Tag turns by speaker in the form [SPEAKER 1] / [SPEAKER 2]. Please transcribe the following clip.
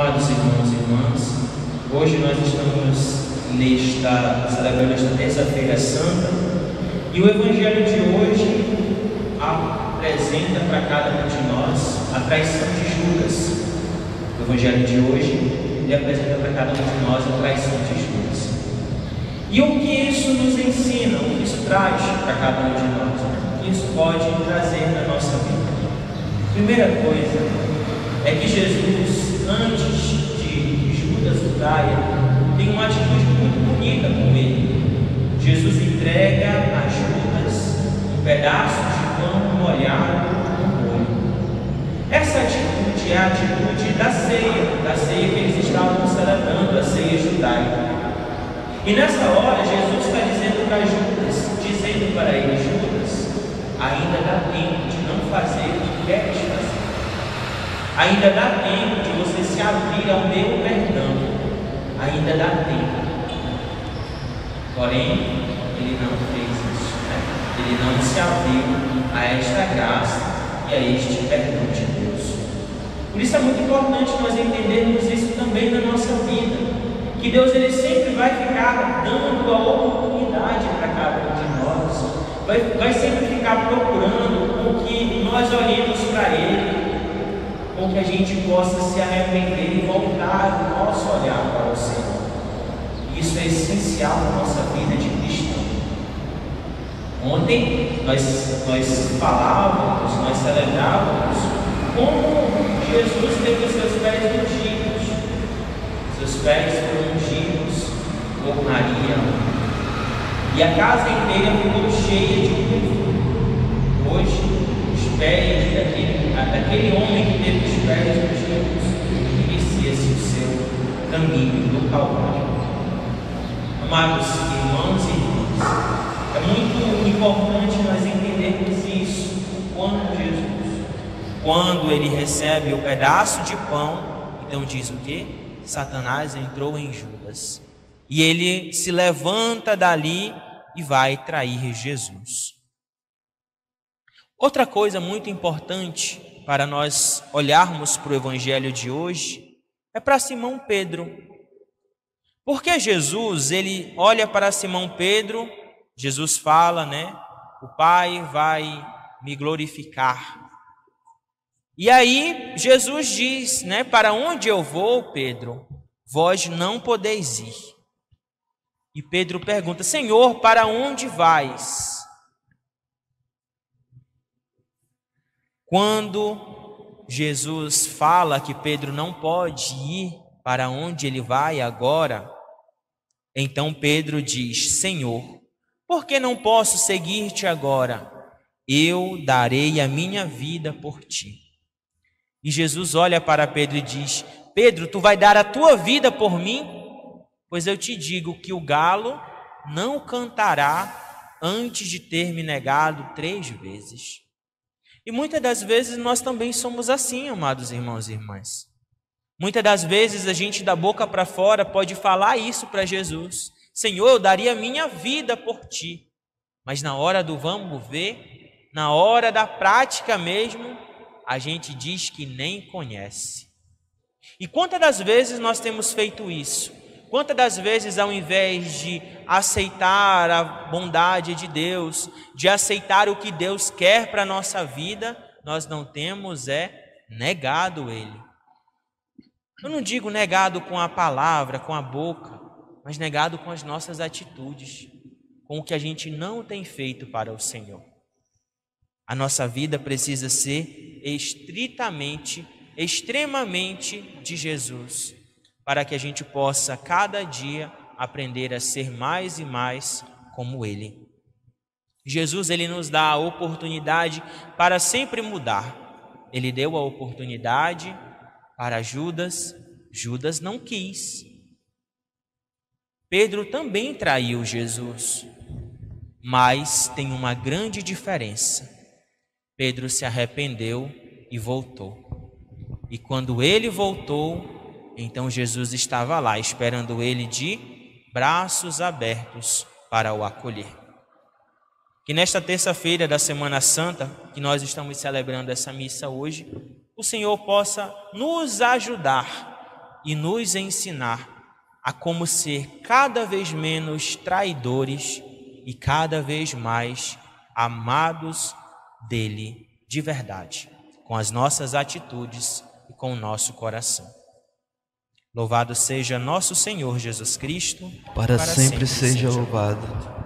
[SPEAKER 1] Amados irmãos e irmãs, hoje nós estamos nesta, celebrando esta terça-feira santa e o Evangelho de hoje apresenta para cada um de nós a traição de Judas. O Evangelho de hoje ele apresenta para cada um de nós a traição de Judas. E o que isso nos ensina, o que isso traz para cada um de nós, o que isso pode trazer na nossa vida. Primeira coisa é que Jesus Tem uma atitude muito bonita com ele. Jesus entrega a Judas um pedaço de pão molhado com molho. Essa atitude é a atitude da ceia, da ceia que eles estavam celebrando, a ceia judaica. E nessa hora, Jesus está dizendo para Judas, dizendo para ele, Judas, ainda dá tempo de não fazer o que queres fazer. Ainda dá tempo de você se abrir ao meu. Ainda dá tempo. Porém, ele não fez isso. Né? Ele não se abriu a esta graça e a este perdão de Deus. Por isso é muito importante nós entendermos isso também na nossa vida. Que Deus ele sempre vai ficar dando a oportunidade para cada um de nós. Vai, vai sempre ficar procurando com que nós olhemos para Ele com que a gente possa se arrepender e voltar o nosso olhar para o Senhor. Isso é essencial na nossa vida de cristão. Ontem nós, nós falávamos, nós celebrávamos como Jesus teve os seus pés ungidos. Seus pés foram ungidos por Maria. E a casa inteira ficou cheia de perfume. Hoje, os pés daquele daquele homem que teve os pés ungidos, inicia-se o seu caminho do Calvário. Amados irmãos e irmãs, é muito importante nós entendermos isso quando Jesus, quando ele recebe o pedaço de pão, então diz o que? Satanás entrou em Judas. E ele se levanta dali e vai trair Jesus. Outra coisa muito importante para nós olharmos para o evangelho de hoje é para Simão Pedro. Porque Jesus, ele olha para Simão Pedro, Jesus fala, né? O Pai vai me glorificar. E aí Jesus diz, né, para onde eu vou, Pedro, vós não podeis ir. E Pedro pergunta: Senhor, para onde vais? Quando Jesus fala que Pedro não pode ir para onde ele vai agora, então Pedro diz: Senhor, por que não posso seguir-te agora? Eu darei a minha vida por ti. E Jesus olha para Pedro e diz: Pedro, tu vai dar a tua vida por mim? Pois eu te digo que o galo não cantará antes de ter me negado três vezes. E muitas das vezes nós também somos assim, amados irmãos e irmãs. Muitas das vezes a gente da boca para fora pode falar isso para Jesus: Senhor, eu daria minha vida por ti. Mas na hora do vamos ver, na hora da prática mesmo, a gente diz que nem conhece. E quantas das vezes nós temos feito isso? Quantas das vezes, ao invés de aceitar a bondade de Deus, de aceitar o que Deus quer para a nossa vida, nós não temos é negado Ele. Eu não digo negado com a palavra, com a boca, mas negado com as nossas atitudes, com o que a gente não tem feito para o Senhor. A nossa vida precisa ser estritamente, extremamente de Jesus para que a gente possa cada dia aprender a ser mais e mais como Ele. Jesus ele nos dá a oportunidade para sempre mudar. Ele deu a oportunidade para Judas, Judas não quis. Pedro também traiu Jesus, mas tem uma grande diferença. Pedro se arrependeu e voltou. E quando ele voltou, então Jesus estava lá, esperando ele de braços abertos para o acolher. Que nesta terça-feira da Semana Santa, que nós estamos celebrando essa missa hoje, o Senhor possa nos ajudar e nos ensinar a como ser cada vez menos traidores e cada vez mais amados dele de verdade, com as nossas atitudes e com o nosso coração. Louvado seja nosso Senhor Jesus Cristo,
[SPEAKER 2] para, para sempre, sempre, seja louvado.